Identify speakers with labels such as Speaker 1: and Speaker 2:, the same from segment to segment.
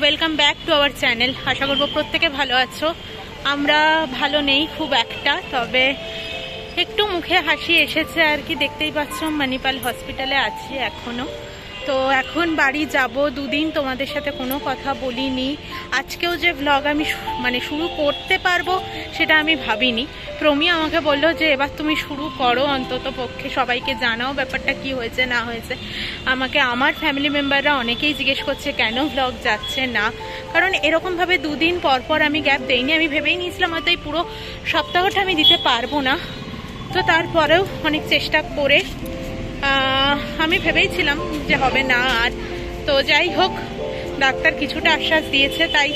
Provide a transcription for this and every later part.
Speaker 1: Welcome back to our channel আশা করব প্রত্যেকে ভালো আছো। আমরা ভালো নেই খুব একটা, তবে একটু মুখে হাসি এসেছে আর কি। দেখতেই পাচ্ছ মানিপাল হসপিটালে আছি এখনও। তো এখন বাড়ি যাব, দুদিন তোমাদের সাথে কোনো কথা বলিনি। আজকেও যে ভ্লগ আমি মানে শুরু করতে পারব সেটা আমি ভাবিনি। প্রমি আমাকে বলল যে, এবার তুমি শুরু করো অন্তত পক্ষে, সবাইকে জানাও ব্যাপারটা কি হয়েছে, না হয়েছে। আমাকে আমার ফ্যামিলি মেম্বাররা অনেকেই জিজ্ঞেস করছে, কেন ভ্লগ যাচ্ছে না? কারণ এরকমভাবে দুদিন পর পর আমি গ্যাপ দেইনি। আমি ভেবেই নিয়েছিলাম হয়তো এই পুরো সপ্তাহটা আমি দিতে পারব না। তো তারপরেও অনেক চেষ্টা করে আমি ভেবেইছিলাম যে হবে না আর। তো যাই হোক, ডাক্তার কিছুটা আশ্বাস দিয়েছে, তাই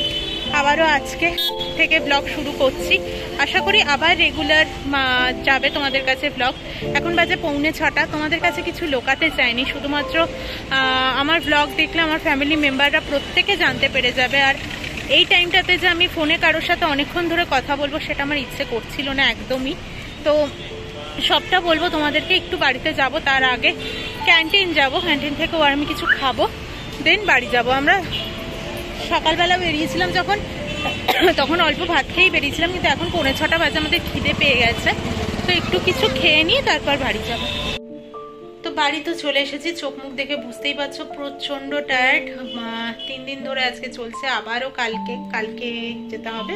Speaker 1: আবারও আজকে থেকে ব্লগ শুরু করছি। আশা করি আবার রেগুলার যাবে তোমাদের কাছে ব্লগ। এখন বাজে পৌনে ছটা। তোমাদের কাছে কিছু লোকাতে চাইনি, শুধুমাত্র আমার ব্লগ দেখলে আমার ফ্যামিলি মেম্বাররা প্রত্যেকে জানতে পেরে যাবে। আর এই টাইমটাতে যে আমি ফোনে কারোর সাথে অনেকক্ষণ ধরে কথা বলব, সেটা আমার ইচ্ছে করছিল না একদমই। তো সবটা বলব, তোমাদেরকে একটু বাড়িতে যাব, তার আগে ক্যান্টিন যাব ক্যান্টিন থেকেও আর আমি কিছু খাব দেন বাড়ি যাব। আমরা সকালবেলা বেরিয়েছিলাম যখন, তখন অল্প ভাত খেয়েই বেরিয়েছিলাম, কিন্তু এখন পৌনে ছটা বাজে, আমাদের খিদে পেয়ে গেছে। তো একটু কিছু খেয়ে নিয়ে তারপর বাড়ি যাব। বাড়ি তো চলে এসেছি চোখ মুখ দেখে বুঝতেই পারছ প্রচণ্ড টায়ার্ড তিন দিন ধরে আজকে চলছে আবারও কালকে কালকে যেতে হবে?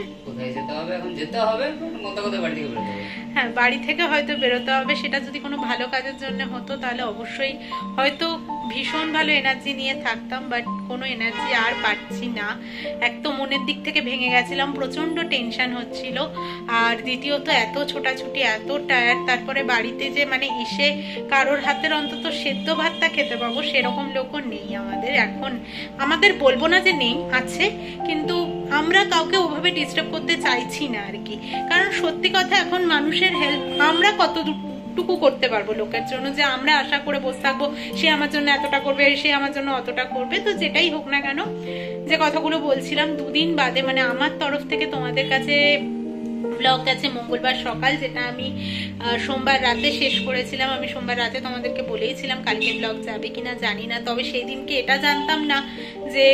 Speaker 1: হ্যাঁ বাড়ি থেকে হয়তো বেরোতে হবে সেটা যদি কোনো ভালো কাজের জন্য হতো তাহলে অবশ্যই হয়তো ভীষণ ভালো এনার্জি নিয়ে থাকতাম বাট কোনো এনার্জি আর পাচ্ছি না। এক তো মনের দিক থেকে ভেঙে গেছিলাম, প্রচণ্ড টেনশন হচ্ছিল, আর দ্বিতীয়ত এত ছোটাছুটি, এত টায়ার্ড তারপরে বাড়িতে যে মানে এসে কারোর হাতের অন্তত সেদ্ধ ভাতটা খেতে পাবো, সেরকম লোকও নেই আমাদের এখন। আমাদের বলব না যে নেই, আছে, কিন্তু আমরা কাউকে ওভাবে ডিস্টার্ব করতে চাইছি না আর কি। কারণ সত্যি কথা, এখন মানুষের হেল্প আমরা কত টুকু করতে পারব লোকের জন্য। যে আমরা আশা করে বসে থাকব, সে আমার জন্য এতটা করবে, সে আমার জন্য অতটা করবে। তো যেটাই হোক না কেন, যে কথাগুলো বলছিলাম, দুদিন বাদে মানে আমার তরফ থেকে তোমাদের কাছে ব্লগ আছে মঙ্গলবার সকাল, যেটা আমি সোমবার রাতে শেষ করেছিলাম। আমি সোমবার রাতে তোমাদেরকে বলেইছিলাম কালকে ব্লগ যাবে কিনা, জানি না। তবে সেই দিনকে এটা জানতাম না যে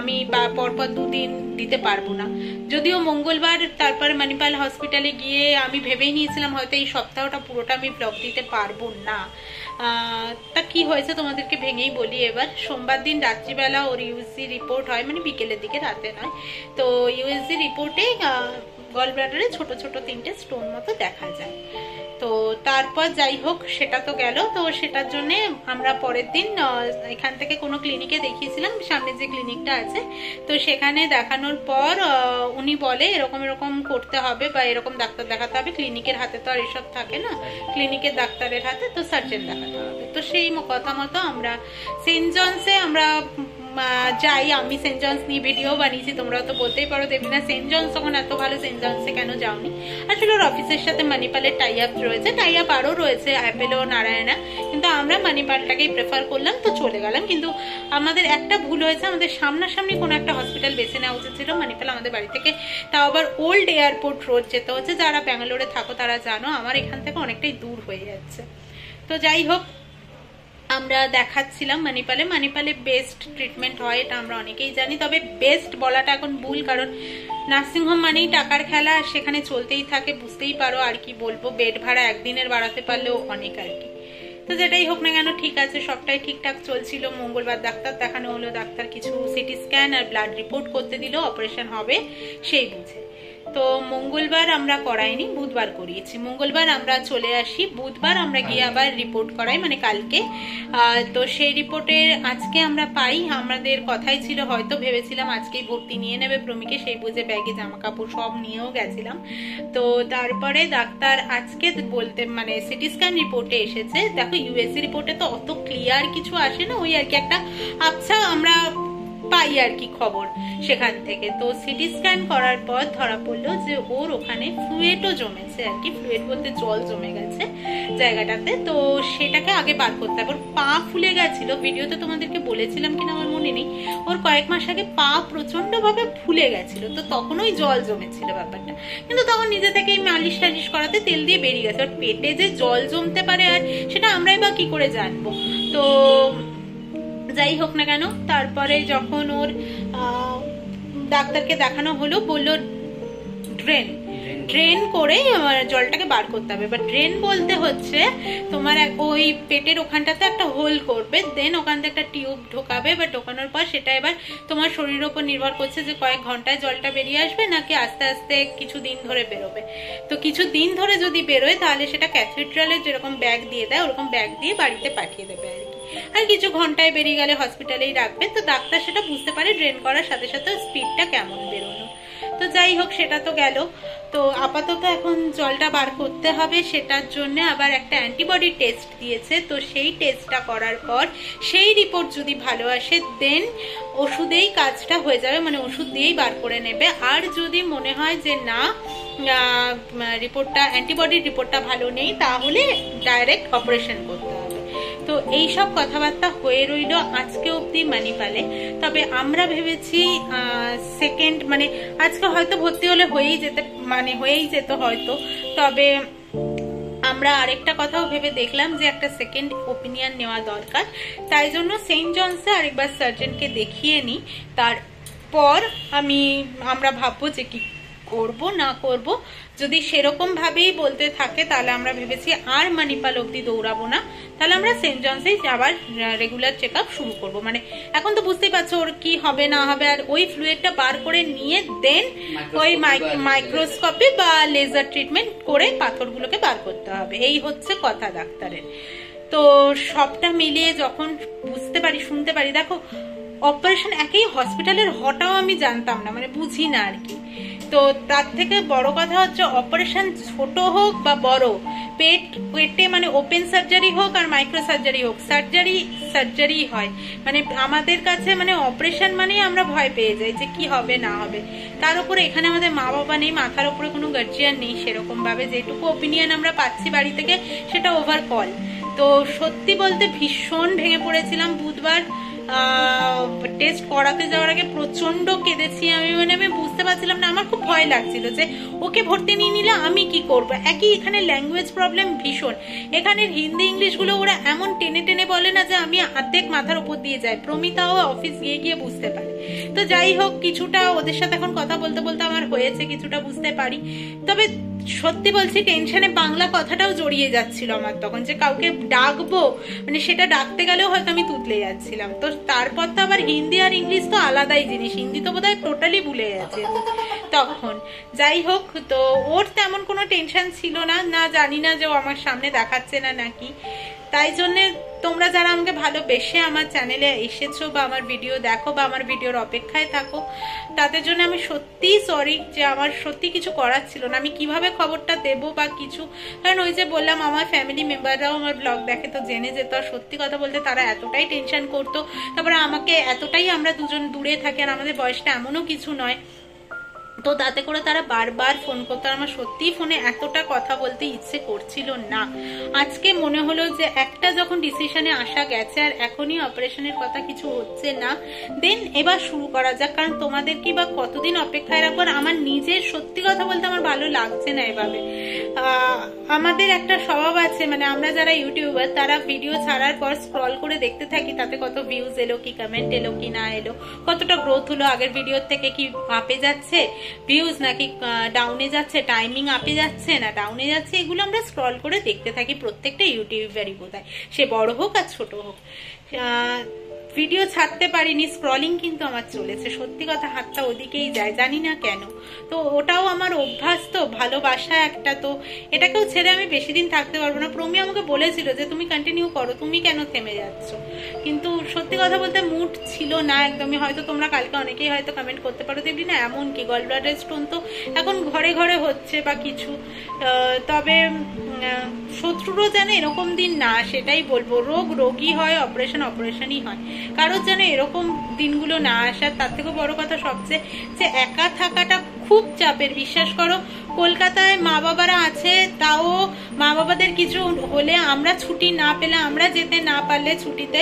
Speaker 1: আমি পরপর দুদিন দিতে পারব না। যদিও মঙ্গলবার তারপরে মানিপাল হসপিটালে গিয়ে আমি ভেবেই নিয়েছিলাম হয়তো এই সপ্তাহটা পুরোটা আমি ব্লগ দিতে পারব না। তা কি হয়েছে তোমাদেরকে ভেঙেই বলি এবার। সোমবার দিন রাত্রিবেলা ওর ইউএসজি রিপোর্ট হয় মানে বিকেলের দিকে, রাতে নয়। তো ইউএসজি রিপোর্টে গল ব্লাডারে ছোট ছোট তিনটে স্টোন মতো দেখা যায়। তো তারপর যাই হোক, সেটা তো গেল। তো সেটার জন্য আমরা পরের দিন এখান থেকে কোনো ক্লিনিকে দেখিয়েছিলাম, সামনে যে ক্লিনিকটা আছে। তো সেখানে দেখানোর পর উনি বলে, এরকম এরকম করতে হবে বা এরকম ডাক্তার দেখাতে হবে। ক্লিনিকের হাতে তো আর এসব থাকে না। ক্লিনিকের ডাক্তারের হাতে তো সার্জেন দেখাতে হবে। তো সেই কথা মতো আমরা সেন্ট জনসে আমরা যাই, আমি সেন্ট জনস নিয়ে ভিডিও বানিয়েছি, তোমরা তো বলতেই পারো দেবিনা সেন্ট জনস তখন এত ভালো, সেন্ট জনসে কেন যাওনি? আসলে ওর অফিসের সাথে মানিপালের টাই আপ রয়েছে টাই আপ আরও রয়েছে, অ্যাপেলো, নারায়ণা। কিন্তু আমরা মানিপালটাকেই প্রেফার করলাম, তো চলে গেলাম। কিন্তু আমাদের একটা ভুল হয়েছে, আমাদের সামনাসামনি কোনো একটা হসপিটাল বেছে নেওয়া উচিত ছিল। মানিপাল আমাদের বাড়ি থেকে তাও আবার ওল্ড এয়ারপোর্ট রোড যেতে হচ্ছে। যারা ব্যাঙ্গালোরে থাকো, তারা জানো, আমার এখান থেকে অনেকটাই দূর হয়ে যাচ্ছে। তো যাই হোক আমরা দেখাচ্ছিলাম মানিপালে। মানিপালে বেস্ট ট্রিটমেন্ট হয়, এটা আমরা অনেকেই জানি। তবে বেস্ট বলাটা এখন ভুল, কারণ নার্সিংহোম মানেই টাকার খেলা, আর সেখানে চলতেই থাকে, বুঝতেই পারো আর কি বলব। বেড ভাড়া একদিনের বাড়াতে পারলেও অনেক আর কি। তো যেটাই হোক না কেন, ঠিক আছে, সবটাই ঠিকঠাক চলছিল। মঙ্গলবার ডাক্তার দেখানো হলো, ডাক্তার কিছু সিটি স্ক্যান আর ব্লাড রিপোর্ট করতে দিল অপারেশন হবে, সেই বুঝে। মঙ্গলবার আমরা করাইনি, বুধবার করিয়েছি। মঙ্গলবার আমরা চলে আসি, বুধবার আমরা গিয়ে আবার রিপোর্ট করাই মানে কালকে। তো সেই রিপোর্টের আজকে আমরা পাই, আমাদের কথাই ছিল, হয়তো ভেবেছিলাম আজকেই ভর্তি নিয়ে নেবে প্রমিকে, সেই বুঝে ব্যাগে জামা কাপড় সব নিয়েও গেছিলাম। তো তারপরে ডাক্তার আজকে বলতে মানে সিটি স্ক্যান রিপোর্টে এসেছে। দেখো ইউএসসি রিপোর্টে তো অত ক্লিয়ার কিছু আসে না, ওই আর কি একটা আচ্ছা আমরা পাই আর কি খবর। সেখান থেকে তো সিটি স্ক্যান করার পর ধরা পড়ল যে ওর ওখানে ফ্লুয়েটও জমেছে আর কি ফ্লুয়েট বলতে জল জমে গেছে জায়গাটাতে। তো সেটাকে আগে বার করতে হবে। পা ফুলে গেছিল। ভিডিওতে তোমাদেরকে বলেছিলাম কিনা আমার মনে নেই। ওর কয়েক মাস আগে পা প্রচণ্ড ভাবে ফুলে গেছিল। তো তখন ওই জল জমেছিল ব্যাপারটা। কিন্তু তখন নিজে থেকেই মালিশ টালিশ করাতে তেল দিয়ে বেরিয়ে গেছে। আর পেটে যে জল জমতে পারে আর সেটা আমরাই বা কি করে জানব? তো যাই হোক না কেন, তারপরে যখন ওর ডাক্তারকে দেখানো হলো, বলল ড্রেন ড্রেন করে জলটাকে বার করতে হবে। বা ড্রেন বলতে হচ্ছে, তোমার ওই পেটের ওখানটাতে একটা হোল করবে দেন ওখান থেকে একটা টিউব ঢোকাবে বা ঢোকানোর পর সেটা এবার তোমার শরীরের উপর নির্ভর করছে যে কয়েক ঘন্টায় জলটা বেরিয়ে আসবে নাকি আস্তে আস্তে কিছু দিন ধরে বেরোবে। তো কিছু দিন ধরে যদি বেরোয়, তাহলে সেটা ক্যাথিড্রালের যেরকম ব্যাগ দিয়ে দেয়, ওরকম ব্যাগ দিয়ে বাড়িতে পাঠিয়ে দেবে আর আর কিছু ঘন্টায় বেরিয়ে গেলে হসপিটালেই রাখবে, তো ডাক্তার সেটা বুঝতে পারে ড্রেন করার সাথে সাথে স্পিডটা কেমন বেরোনো তো যাই হোক, সেটা তো গেল। তো আপাতত এখন জলটা বার করতে হবে, সেটার জন্য আবার একটা অ্যান্টিবডি টেস্ট দিয়েছে। তো সেই টেস্টটা করার পর, সেই রিপোর্ট যদি ভালো আসে দেন ওষুধেই কাজটা হয়ে যাবে মানে ওষুধ দিয়েই বার করে নেবে। আর যদি মনে হয় যে না রিপোর্টটা অ্যান্টিবডির রিপোর্টটা ভালো নেই, তাহলে ডাইরেক্ট অপারেশন করতে হবে। তো এই সব কথাবার্তা হয়ে রইল আজকে অবধি মানিপালে। তবে আমরা ভেবেছি সেকেন্ড মানে আজকে হয়তো ভর্তি হলে হয়েই যেতে মানে হয়েই যেত হয়তো। তবে আমরা আরেকটা কথাও ভেবে দেখলাম যে একটা সেকেন্ড ওপিনিয়ন নেওয়া দরকার। তাই জন্য সেন্ট জনসে আরেকবার সার্জনকে দেখিয়ে নিই। তারপর আমি, আমরা ভাববো যে কি করব না করব যদি সেরকম ভাবেই বলতে থাকে তাহলে আমরা ভেবেছি আর মানিপাল অব্দি দৌড়াবো না। তাহলে আমরা সেন্ট জনসেই আবার রেগুলার চেক শুরু করব। মানে এখন তো বুঝতেই পারছ ওর কি হবে না হবে আর ওই ফ্লুইডটা বার করে নিয়ে দেন ওই মাইক্রোস্কোপি বা লেজার ট্রিটমেন্ট করে পাথরগুলোকে বার করতে হবে। এই হচ্ছে কথা ডাক্তারের। তো সবটা মিলিয়ে যখন বুঝতে পারি শুনতে পারি দেখো অপারেশন একই হসপিটালের হটাও আমি জানতাম না মানে বুঝি না আর কি। তো তার থেকে বড় কথা হচ্ছে অপারেশন ছোট হোক বা বড়, পেট, পেটে মানে ওপেন সার্জারি হোক আর মাইক্রো সার্জারি হোক সার্জারি সার্জারি হয়। মানে আমাদের কাছে মানে অপারেশন মানেই আমরা ভয় পেয়ে যাই যে কি হবে, না হবে। তার উপরে এখানে আমাদের মা বাবা নেই, মাথার উপরে কোনো গার্জিয়ান নেই সেরকম ভাবে যেটুকু ওপিনিয়ন আমরা পাচ্ছি বাড়ি থেকে, সেটা ওভার কল তো সত্যি বলতে ভীষণ ভেঙে পড়েছিলাম বুধবার। টেস্ট করাতে যাওয়ার আগে প্রচণ্ড কেঁদেছি আমি মানে আমি বুঝতে পারছিলাম না, আমার খুব ভয় লাগছিল যে ওকে ভর্তি নিয়ে নিলে আমি কি করব? একই এখানে ল্যাঙ্গুয়েজ প্রবলেম ভীষণ। এখানের হিন্দি ইংলিশগুলো ওরা এমন টেনে টেনে বলে না যে আমি অর্ধেক মাথার উপর দিয়ে যাই। প্রমিতাও অফিস গিয়ে গিয়ে বুঝতে পারে। তো যাই হোক, কিছুটা ওদের সাথে এখন কথা বলতে বলতে আমার হয়েছে, কিছুটা বুঝতে পারি। তবে সত্যি বলছি টেনশনে বাংলা কথাটাও জড়িয়ে যাচ্ছিল আমার। তখন যে কাউকে ডাকবো মানে সেটা ডাকতে গেলেও হয়তো আমি তুতলে যাচ্ছিলাম। তো তারপর তো আবার হিন্দি আর ইংলিশ তো আলাদাই জিনিস। হিন্দি তো বোধহয় টোটালি ভুলে গেছে। তখন, যাই হোক, তো ওর তেমন কোনো টেনশন ছিল না। না জানি না যে ও আমার সামনে দেখাচ্ছে না নাকি। তাই জন্যে তোমরা যারা আমাকে ভালোবেসে আমার চ্যানেলে এসেছ বা আমার ভিডিও দেখো বা আমার ভিডিওর অপেক্ষায় থাকো, তাদের জন্য আমি সত্যিই সরি যে আমার সত্যি কিছু করার ছিল না। আমি কীভাবে খবরটা দেবো বা কিছু? কারণ ওই যে বললাম, আমার ফ্যামিলি মেম্বাররাও আমার ব্লগ দেখে তো জেনে যেত। আর সত্যি কথা বলতে তারা এতটাই টেনশন করতো। তারপরে আমাকে এতটাই আমরা দুজন দূরে থাকি আর আমাদের বয়সটা এমনও কিছু নয়। তো তাতে করে তারা বারবার ফোন করতো। আমার সত্যিই ফোনে এতটা কথা বলতে ইচ্ছে করছিল না। আজকে মনে হলো যে একটা যখন ডিসিশনে আসা গেছে আর এখনই অপারেশনের কথা কিছু হচ্ছে না দেন এবার শুরু করা যাক। কারণ তোমাদের কি বা কতদিন অপেক্ষায় রাখব? আমার নিজের সত্যি কথা বলতে আমার ভালো লাগছে না এভাবে। আমাদের একটা স্বভাব আছে মানে আমরা যারা ইউটিউবার তারা ভিডিও ছাড়ার পর স্ক্রল করে দেখতে থাকি, তাতে কত ভিউজ এলো, কি কমেন্ট এলো, কি না এলো, কতটা গ্রোথ হলো, আগের ভিডিওর থেকে কি আপে যাচ্ছে? ভিউজ নাকি ডাউনে যাচ্ছে টাইমিং আপে যাচ্ছে, না ডাউনে যাচ্ছে, এগুলো আমরা স্ক্রল করে দেখতে থাকি প্রত্যেকটা ইউটিউবারই বোধ সে বড় হোক আর ছোট হোক। ভিডিও ছাড়তে পারিনি স্ক্রলিং কিন্তু আমার চলেছে। সত্যি কথা, হাতটা ওদিকেই যায়, জানি না কেন। তো ওটাও আমার অভ্যাস তো, ভালোবাসা একটা তো। এটাকেও ছেড়ে আমি বেশি দিন থাকতে পারব না। প্রমি আমাকে বলেছিল যে, তুমি কন্টিনিউ করো, তুমি কেন থেমে যাচ্ছ? কিন্তু সত্যি কথা বলতে মুড ছিল না একদমই। হয়তো তোমরা কালকে অনেকেই হয়তো কমেন্ট করতে পারো দেবলি না, এমন কি? গল স্টোন তো এখন ঘরে ঘরে হচ্ছে বা কিছু। তবে শত্রুরও যেন এরকম দিন না, সেটাই বলব। রোগ, রোগী হয় অপারেশন অপারেশনই হয়। কারোর যেন এরকম দিনগুলো না আসার তার থেকেও বড় কথা সবচেয়ে যে একা থাকাটা খুব চাপের। বিশ্বাস করো, কলকাতায় মা বাবারা আছে, তাও মা বাবাদের কিছু হলে আমরা ছুটি না পেলে, আমরা যেতে না পারলে ছুটিতে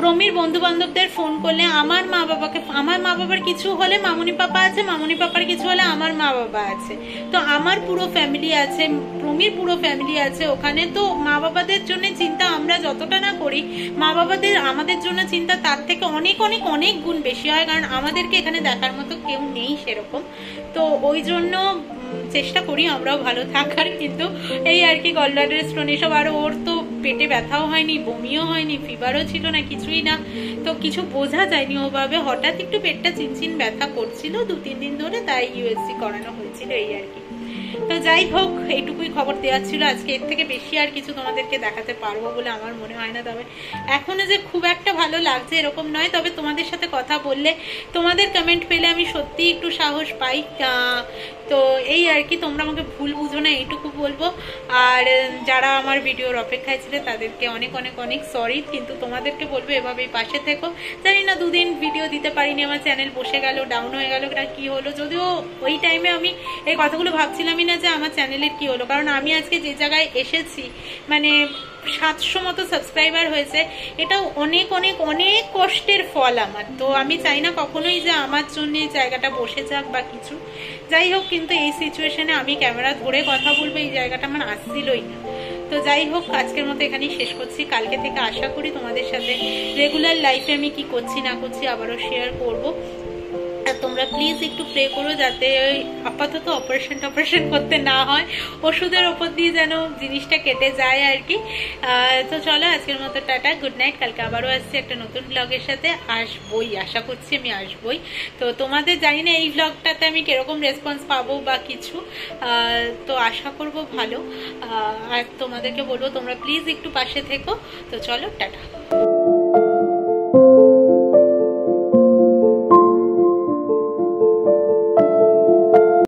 Speaker 1: প্রমির বন্ধু বান্ধবদের ফোন করলে আমার মা বাবাকে, আমার মা বাবার কিছু হলে মামুনি পাপা আছে, মামুনি পাপার কিছু হলে আমার মা বাবা আছে। তো আমার পুরো ফ্যামিলি আছে, প্রমির পুরো ফ্যামিলি আছে, ওখানে তো মা বাবাদের জন্য চিন্তা আমরা যতটা না করি, মা বাবাদের, আমাদের জন্য চিন্তা তার থেকে অনেক অনেক অনেক গুণ বেশি হয়, কারণ আমাদেরকে এখানে দেখার মতো কেউ নেই সেরকম। তো ওই জন্য চেষ্টা করি আমরাও ভালো থাকার, কিন্তু এই আর কি গলব্লাডার স্টোন এসব, আর ওর তো পেটে ব্যথাও হয়নি, বমিও হয়নি ফিভারও ছিল না, কিছুই না। তো কিছু বোঝা যায়নি ওভাবে। হঠাৎ একটু পেটটা চিনচিন ব্যথা করছিল দু তিন দিন ধরে তাই ইউএসসি করানো হয়েছিল এই আর কি। তো যাই হোক, এইটুকুই খবর দেওয়ার ছিল। আজকে এর থেকে বেশি আর কিছু তোমাদেরকে দেখাতে পারব বলে আমার মনে হয় না। তবে এখনও যে খুব একটা ভালো লাগছে এরকম নয়। তবে তোমাদের সাথে কথা বললে তোমাদের কমেন্ট পেলে আমি সত্যি একটু সাহস পাই। তো এই আর কি, তোমরা আমাকে ভুল বুঝো না, এইটুকু বলব। আর যারা আমার ভিডিওর অপেক্ষায় ছিল, তাদেরকে অনেক অনেক অনেক সরি কিন্তু তোমাদেরকে বলব, এভাবেই পাশে থেকো। জানি না, দুদিন ভিডিও দিতে পারিনি, আমার চ্যানেল বসে গেল ডাউন হয়ে গেল না কি হলো, যদিও ওই টাইমে আমি এই কথাগুলো ভাবছিলামই না যে আমার চ্যানেলের কি হলো, কারণ আমি আজকে যে জায়গায় এসেছি মানে সাতশো মতো সাবস্ক্রাইবার হয়েছে, এটাও অনেক অনেক অনেক কষ্টের ফল আমার। তো আমি চাই না কখনোই যে আমার জন্য জায়গাটা বসে যাক বা কিছু। যাই হোক, কিন্তু এই সিচুয়েশনে আমি ক্যামেরা ধরে কথা বলব, এই জায়গাটা আমার আসছিলই না। তো যাই হোক, আজকের মতো এখানেই শেষ করছি। কালকে থেকে আশা করি তোমাদের সাথে রেগুলার লাইফে আমি কি করছি না করছি আবারও শেয়ার করব। আর তোমরা প্লিজ একটু প্রে করো যাতে আপাতত অপারেশন টপারেশন করতে না হয়। ওষুধের ওপর দিয়ে যেন জিনিসটা কেটে যায় আর কি। তো চলো আজকের মতো টাটা গুড নাইট কালকে আবারও আসছি একটা নতুন ব্লগের সাথে। আসবই, আশা করছি আমি আসবই। তো তোমাদের জানি না এই ব্লগটাতে আমি কীরকম রেসপন্স পাবো বা কিছু। তো আশা করব ভালো। আর তোমাদেরকে বলব, তোমরা প্লিজ একটু পাশে থেকো। তো চলো, টাটা।